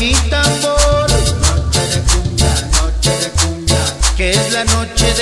mi tambor. Noche de cumbia, noche de cumbia, que es la noche del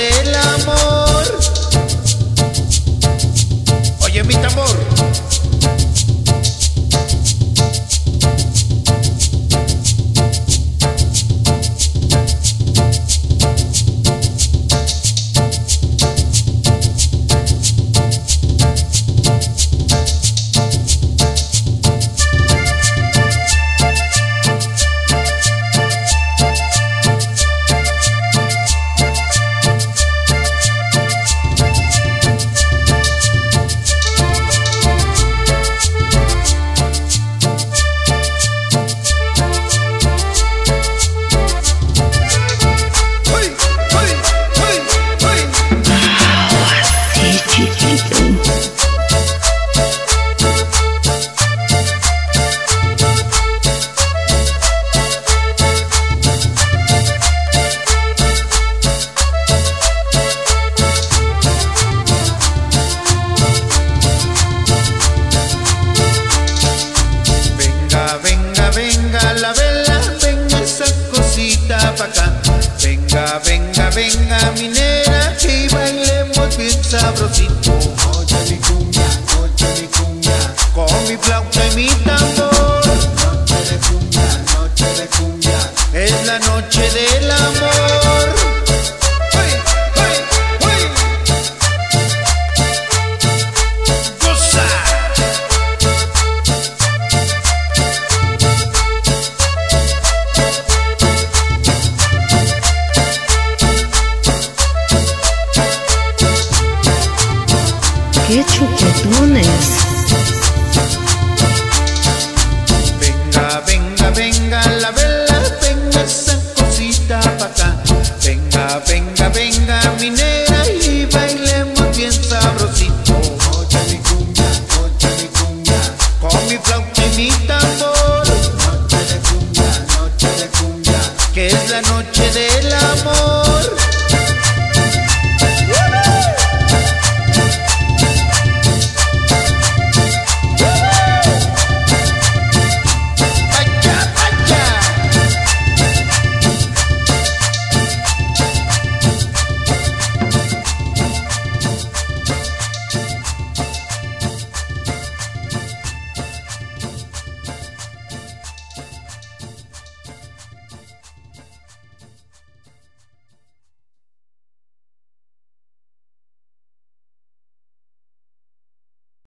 Venga, minera y bailemos bien sabrosito. Oye mi cumbia, oye mi cumbia, con mi flauta y mi tambor. Noche de cumbia, noche de cumbia, es la noche del amor. Qué chuquetones. Venga, venga, venga la vela, venga esa cosita pa' acá. Venga, venga, venga minera